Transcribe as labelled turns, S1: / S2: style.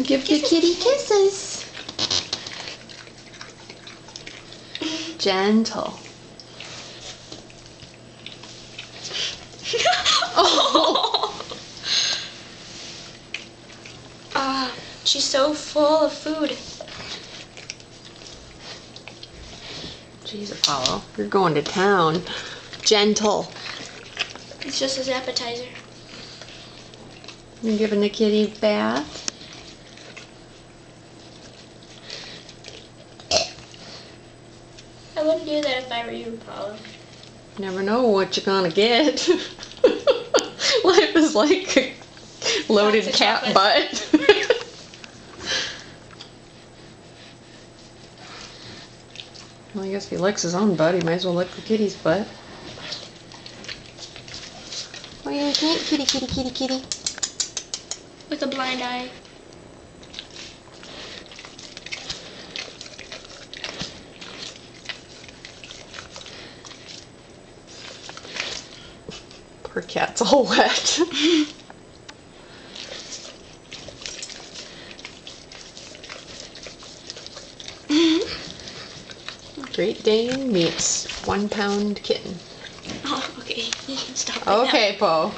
S1: Give the kitty kisses. Gentle.
S2: oh. Ah, she's so full of food.
S1: Jeez, Apollo, you're going to town. Gentle.
S2: It's just his appetizer.
S1: You're giving the kitty a bath.
S2: I wouldn't do that if I were you, Paula.
S1: Never know what you're gonna get. Life is like a loaded
S2: Lots
S1: cat butt. well, I guess if he licks his own butt, he might as well lick the kitty's butt. What are you looking at, kitty, kitty, kitty, kitty?
S2: With a blind eye.
S1: Poor cat's all wet. Great Dane meets one pound kitten.
S2: Oh, okay. You can stop right now.
S1: Okay, Poe.